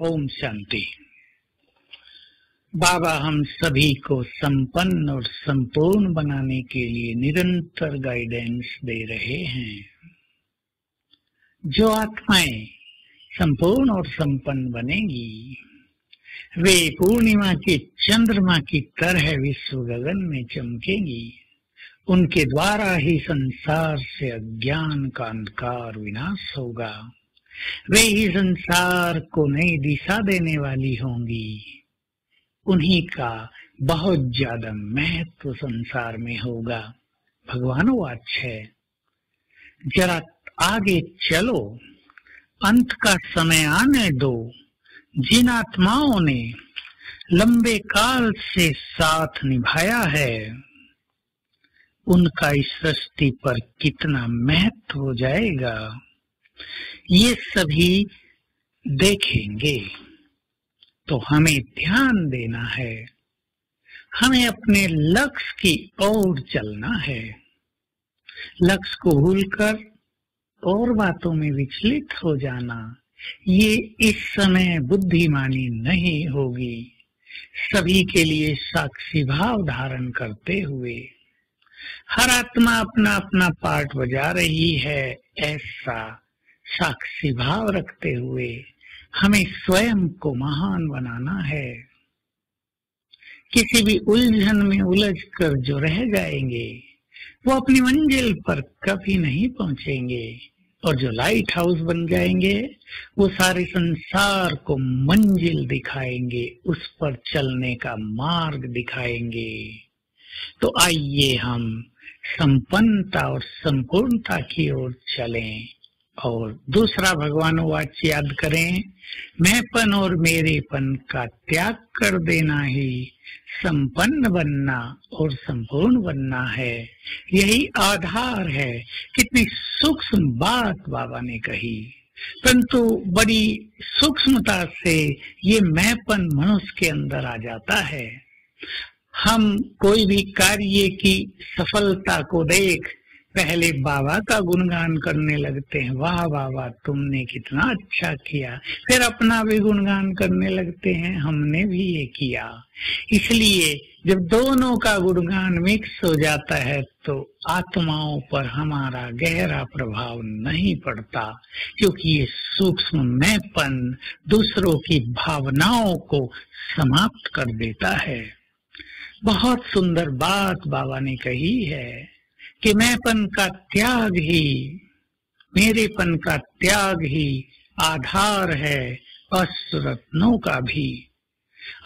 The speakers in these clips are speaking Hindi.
ओम शांति। बाबा हम सभी को संपन्न और संपूर्ण बनाने के लिए निरंतर गाइडेंस दे रहे हैं। जो आत्माएँ संपूर्ण और संपन्न बनेगी, वे पूर्णिमा के, चंद्रमा की तरह विश्व गगन में चमकेगी। उनके द्वारा ही संसार से अज्ञान का अंधकार विनाश होगा। वे ही संसार को नई दिशा देने वाली होंगी। उन्हीं का बहुत ज़्यादा महत्व संसार में होगा। भगवान वाच है। जरा आगे चलो। अंत का समय आने दो। जिन आत्माओं ने लंबे काल से साथ निभाया है, उनका इस सृष्टि पर कितना महत्व हो जाएगा? ये सभी देखेंगे। तो हमें ध्यान देना है। हमें अपने लक्ष्य की ओर चलना है। लक्ष्य को भूलकर और बातों में विचलित हो जाना, ये इस समय बुद्धिमानी नहीं होगी। सभी के लिए साक्षी भाव धारण करते हुए। हर आत्मा अपना अपना पार्ट बजा रही है, ऐसा साक्षी भाव रखते हुए हमें स्वयं को महान बनाना है। किसी भी उलझन में उलझ कर जो रह जाएँगे, वो अपनी मंजिल पर कभी नहीं पहुँचेंगे और जो लाइट हाउस बन जाएँगे, वो सारे संसार को मंजिल दिखाएँगे, उस पर चलने का मार्ग दिखाएँगे। तो आइए हम संपन्नता और संपूर्णता की ओर चलें। और दूसरा भगवान वाच याद करें मैंपन और मेरेपन का त्याग कर देना ही, संपन्न बनना और संपूर्ण बनना है। यही आधार है, कितनी सूक्ष्म बात बाबा ने कही। परंतु बड़ी सूक्ष्मता से ये मैंपन मनुष्य के अंदर आ जाता है। हम कोई भी कार्य की सफलता को देख पहले बाबा का गुणगान करने लगते हैं। वाह बाबा तुमने कितना अच्छा किया। फिर अपना भी गुणगान करने लगते हैं। हमने भी ये किया। इसलिए जब दोनों का गुणगान मिक्स हो जाता है तो आत्माओं पर हमारा गहरा प्रभाव नहीं पड़ता, क्योंकि ये सूक्ष्म मैंपन दूसरों की भावनाओं को समाप्त कर देता है। बहुत सुंदर बात बाबा ने कही है। कि मैंपन का त्याग ही मेरेपन का त्याग ही आधार है अश्रत्नों का भी।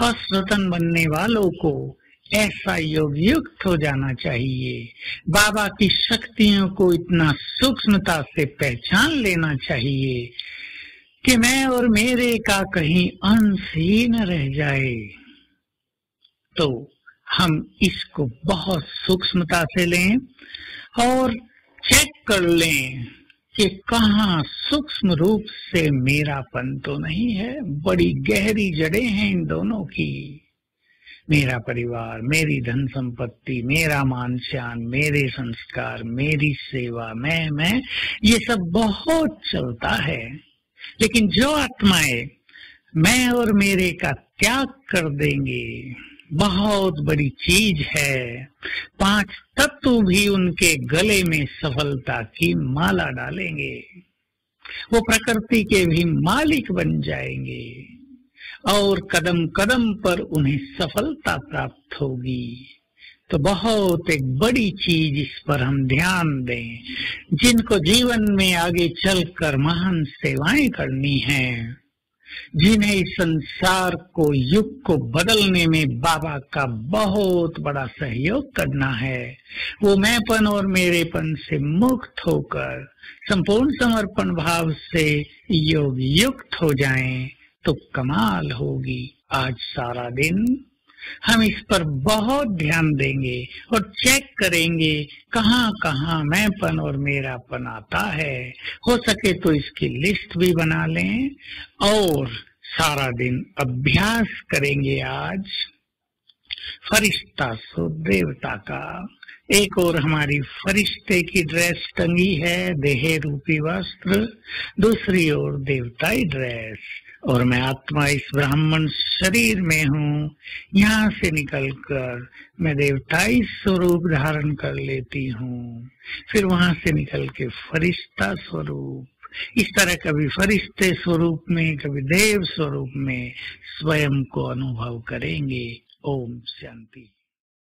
अश्रतन बनने वालों को ऐसा योग युक्त हो जाना चाहिए। बाबा की शक्तियों को इतना सूक्ष्मता से पहचान लेना चाहिए कि मैं और मेरे का कहीं अंश ही न रह जाए। तो हम इसको बहुत सूक्ष्मता से लें और चेक कर लें कि कहा सूक्ष्म रूप से मेरापन तो नहीं है, बड़ी गहरी जड़ें हैं इन दोनों की। मेरा परिवार, मेरी धन संपत्ति, मेरा मान शान, मेरे संस्कार, मेरी सेवा, मैं मैं, ये सब बहुत चलता है। लेकिन जो आत्माएँ मैं और मेरे का त्याग कर देंगे बहुत बड़ी चीज़ है। पाँच तत्व भी उनके गले में सफलता की माला डालेंगे। वो प्रकृति के भी मालिक बन जाएँगे और कदम कदम पर उन्हें सफलता प्राप्त होगी। तो बहुत एक बड़ी चीज़ इस पर हम ध्यान दें, जिनको जीवन में आगे चलकर महान सेवाएँ करनी हैं। जिन्हें इस संसार को, युग को बदलने में बाबा का बहुत बड़ा सहयोग करना है, वो मैंपन और मेरेपन से मुक्त होकर, संपूर्ण समर्पण भाव से योग युक्त हो जाएँ तो कमाल होगी। आज सारा दिन हम इस पर बहुत ध्यान देंगे और चेक करेंगे कहाँ कहाँ मैंपन और मेरापन आता है। हो सके तो इसकी लिस्ट भी बना लें और सारा दिन अभ्यास करेंगे आज। फरिश्ता सो देवता का। एक और हमारी फरिश्ते की ड्रेस टंगी है, देहे रूपी वस्त्र। दूसरी ओर देवताई ड्रेस और मैं आत्मा इस ब्राह्मण शरीर में हूँ। यहाँ से निकलकर मैं देवताई स्वरूप धारण कर लेती हूँ। फिर वहाँ से निकल के फरिश्ता स्वरूप, इस तरह कभी फरिश्ते स्वरूप में, कभी देव स्वरूप में स्वयं को अनुभव करेंगे। ओम शांति।